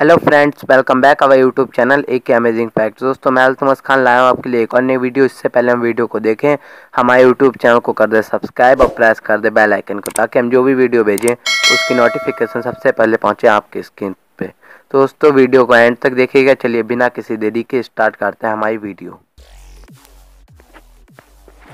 Hello friends welcome back our YouTube channel एक amazing fact दोस्तों, मैं अल्तमस खान लाया हूँ आपके लिए एक और नई वीडियो। इससे पहले हम वीडियो को देखें। हमारे यूट्यूब चैनल को कर दे सब्सक्राइब और प्रेस कर दे बेल आइकन को, ताकि हम जो भी वीडियो भेजें, उसकी नोटिफिकेशन सबसे पहले पहुँचे आपकी स्क्रीन पर दोस्तों, वीडियो को एंड तक देखिएगा। चलिए बिना किसी देरी के स्टार्ट करते हैं हमारी वीडियो।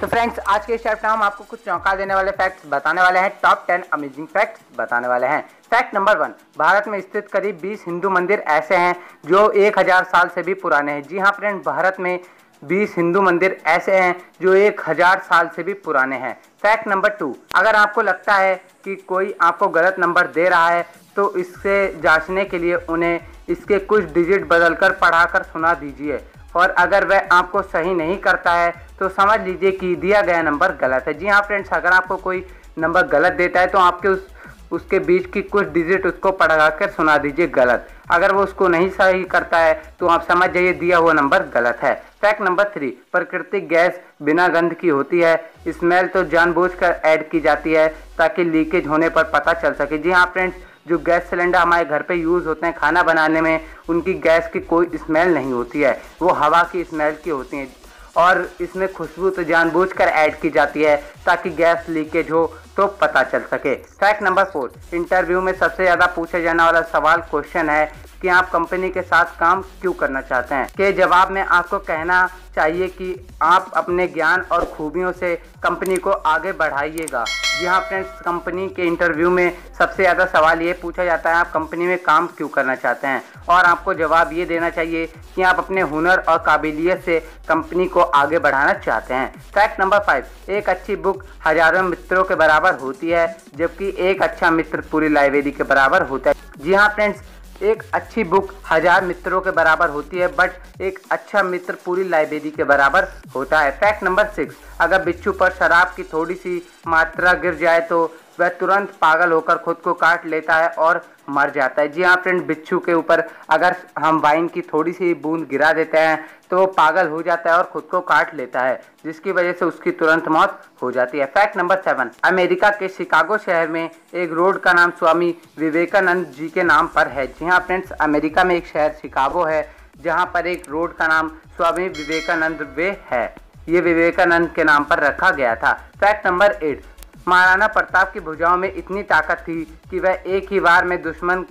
तो फ्रेंड्स आज के शेफ में हम आपको कुछ चौंका देने वाले फैक्ट्स बताने वाले हैं। टॉप टेन अमेजिंग फैक्ट्स बताने वाले हैं। फैक्ट नंबर वन भारत में स्थित करीब 20 हिंदू मंदिर ऐसे हैं जो 1000 साल से भी पुराने हैं। जी हाँ फ्रेंड भारत में 20 हिंदू मंदिर ऐसे हैं जो 1000 साल से भी पुराने हैं। फैक्ट नंबर टू अगर आपको लगता है कि कोई आपको गलत नंबर दे रहा है तो इससे जांचने के लिए उन्हें इसके कुछ डिजिट बदलकर पढ़ाकर सुना दीजिए। और अगर वह आपको सही नहीं करता है तो समझ लीजिए कि दिया गया नंबर गलत है। जी हाँ फ्रेंड्स अगर आपको कोई नंबर गलत देता है तो आपके उस, उसके बीच की कुछ डिजिट उसको पढ़ा कर सुना दीजिए गलत। अगर वो उसको नहीं सही करता है तो आप समझ जाइए दिया हुआ नंबर गलत है। फैक्ट नंबर थ्री प्राकृतिक गैस बिना गंध की होती है। स्मेल तो जानबूझकर ऐड की जाती है, ताकि लीकेज होने पर पता चल सके। जी हाँ फ्रेंड्स जो गैस सिलेंडर हमारे घर पे यूज़ होते हैं खाना बनाने में, उनकी गैस की कोई स्मेल नहीं होती है। वो हवा की स्मेल की होती है। और इसमें खुशबू तो जानबूझकर ऐड की जाती है, ताकि गैस लीकेज हो तो पता चल सके। फैक्ट नंबर फोर इंटरव्यू में सबसे ज़्यादा पूछा जाने वाला सवाल क्वेश्चन है कि आप कंपनी के साथ काम क्यों करना चाहते हैं? के जवाब में आपको कहना चाहिए कि आप अपने ज्ञान और खूबियों से कंपनी को आगे बढ़ाइएगा। जी हाँ फ्रेंड्स कंपनी के इंटरव्यू में सबसे ज़्यादा सवाल ये पूछा जाता है, आप कंपनी में काम क्यों करना चाहते हैं? और आपको जवाब ये देना चाहिए कि आप अपने हुनर और काबिलियत से कंपनी को आगे बढ़ाना चाहते हैं। फैक्ट नंबर फाइव एक अच्छी बुक हज़ारों मित्रों के बराबर होती है, जबकि एक अच्छा मित्र पूरी लाइब्रेरी के बराबर होता है। जी हाँ फ्रेंड्स एक अच्छी बुक हज़ार मित्रों के बराबर होती है बट एक अच्छा मित्र पूरी लाइब्रेरी के बराबर होता है। फैक्ट नंबर सिक्स अगर बिच्छू पर शराब की थोड़ी सी मात्रा गिर जाए तो वह तुरंत पागल होकर खुद को काट लेता है और मर जाता है। जी हाँ फ्रेंड, बिच्छू के ऊपर अगर हम वाइन की थोड़ी सी बूंद गिरा देते हैं तो वो पागल हो जाता है और खुद को काट लेता है, जिसकी वजह से उसकी तुरंत मौत हो जाती है। फैक्ट नंबर सेवन, अमेरिका के शिकागो शहर में एक रोड का नाम स्वामी विवेकानंद जी के नाम पर है। जी हाँ फ्रेंड्स, अमेरिका में एक शहर शिकागो है, जहाँ पर एक रोड का नाम स्वामी विवेकानंद वे है। ये विवेकानंद के नाम पर रखा गया था। Fact number eight Maharana Pratap की भुजाओं में इतनी ताकत थी कि वह एक ही बार में दुश्मन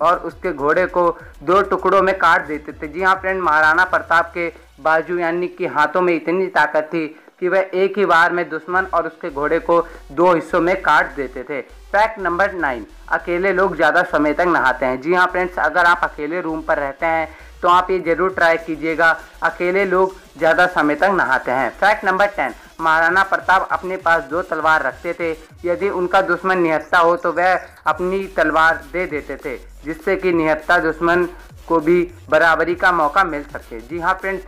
और उसके घोड़े को दो टुकड़ों में काट देते थे। जी हाँ फ्रेंड महाराणा प्रताप के बाजू यानी कि हाथों में इतनी ताकत थी कि वह एक ही बार में दुश्मन और उसके घोड़े को दो हिस्सों में काट देते थे। फैक्ट नंबर नाइन अकेले लोग ज़्यादा समय तक नहाते हैं। जी हाँ फ्रेंड्स अगर आप अकेले रूम पर रहते हैं तो आप ये ज़रूर ट्राई कीजिएगा। अकेले लोग ज़्यादा समय तक नहाते हैं। Fact number ten Maharana Pratap अपने पास दो तलवार रखते थे। यदि उनका दुश्मन निहत्ता हो तो वह अपनी तलवार दे देते थे, जिससे कि निहत्ता दुश्मन को भी बराबरी का मौका मिल सके। जी हाँ फ्रेंड्स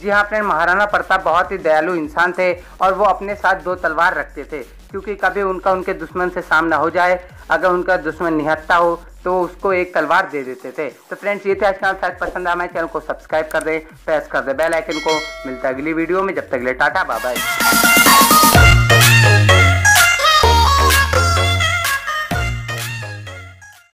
जी हाँ फ्रेंड महाराणा प्रताप बहुत ही दयालु इंसान थे और वो अपने साथ दो तलवार रखते थे, क्योंकि कभी उनका उनके दुश्मन से सामना हो जाए। अगर उनका दुश्मन निहत्ता हो तो उसको एक तलवार दे देते थे। तो फ्रेंड्स ये थे आज का शायद पसंद। आया चैनल को सब्सक्राइब कर दे प्रेस कर दे बेल आइकन को। मिलता है अगली वीडियो में। जब तक ले टाटा बाय